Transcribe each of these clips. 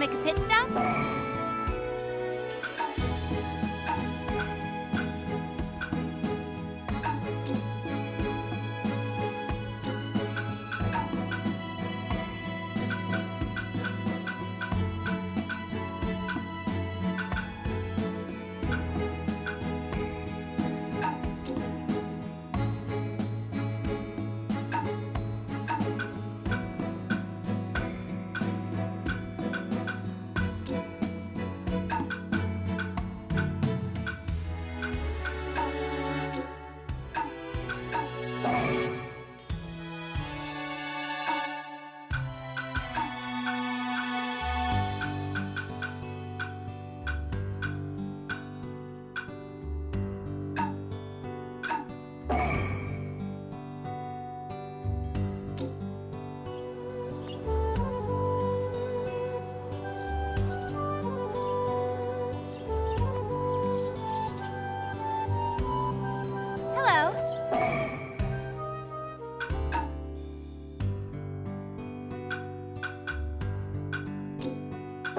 Make a pit stop?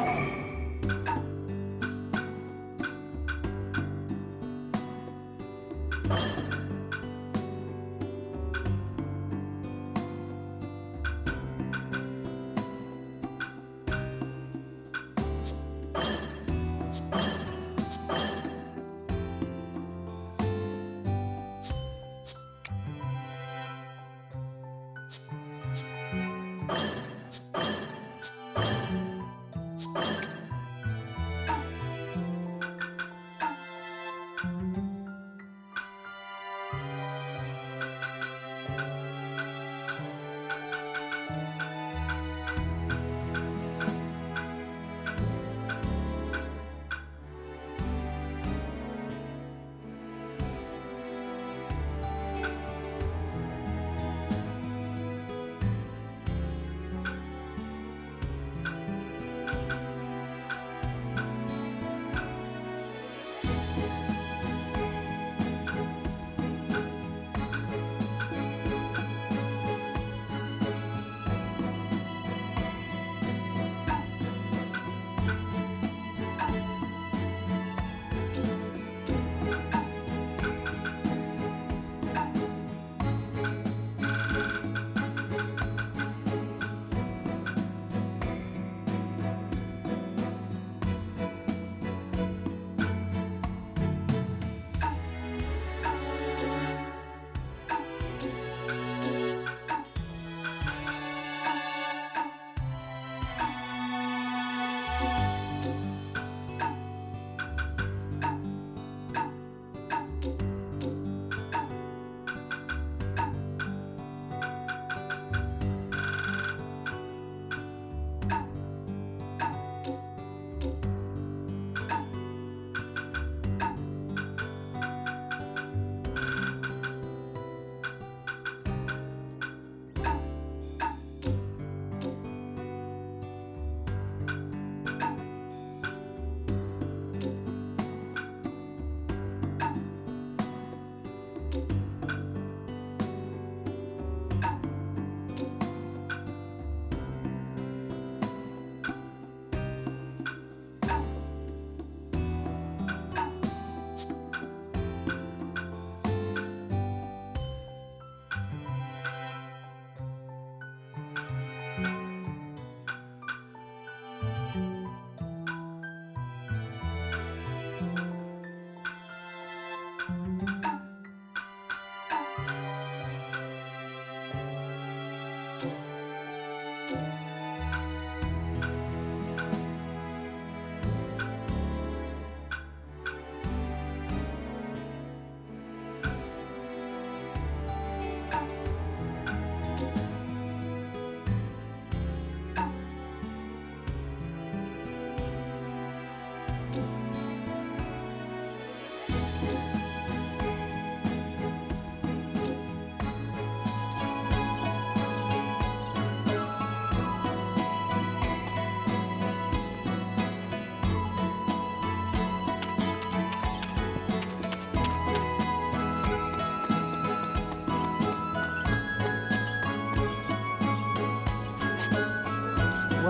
Hello.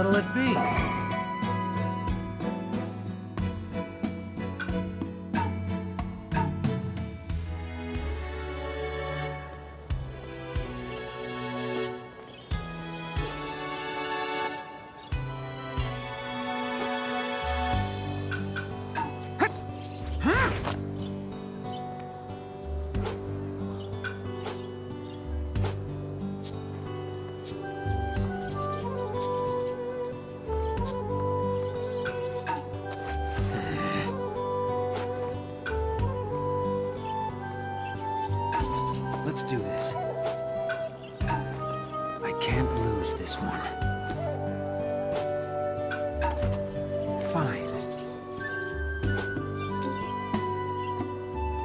What'll it be?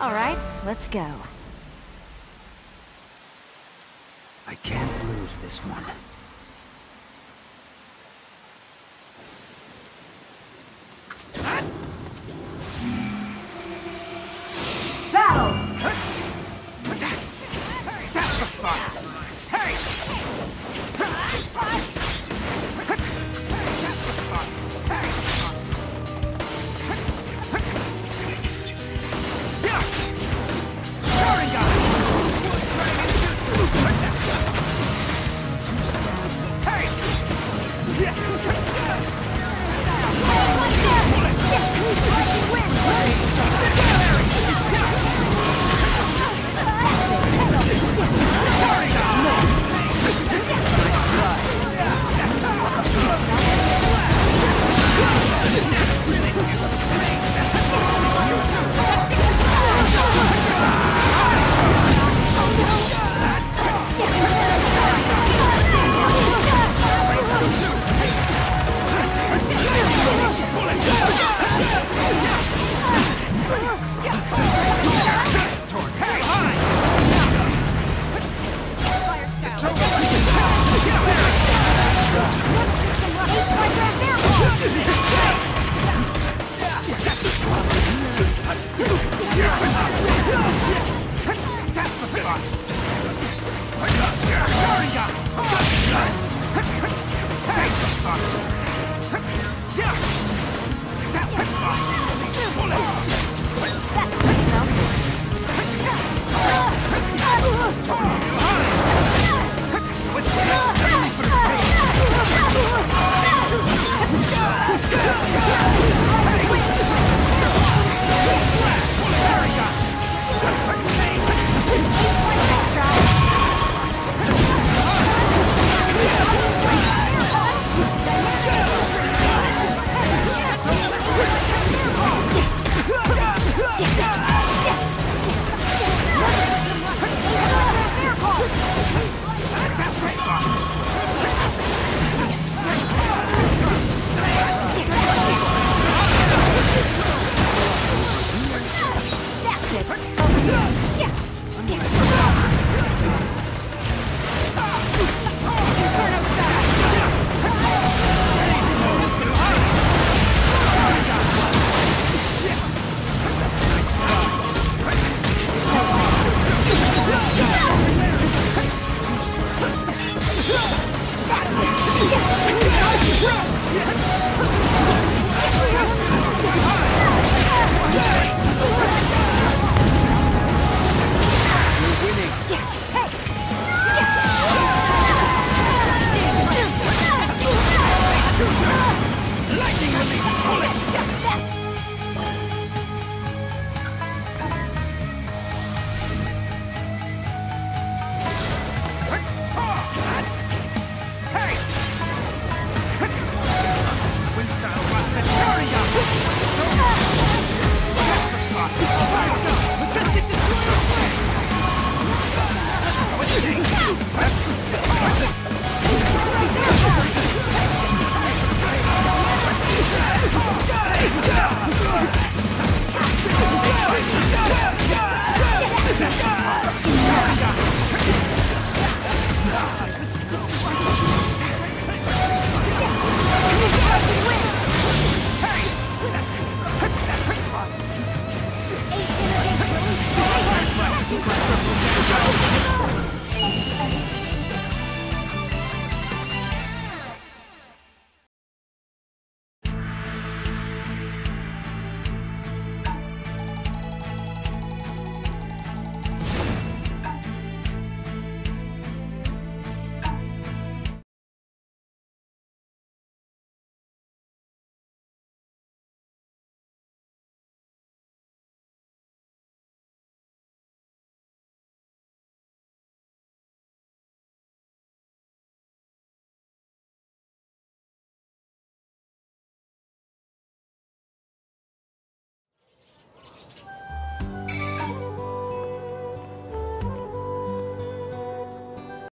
All right, let's go. I can't lose this one.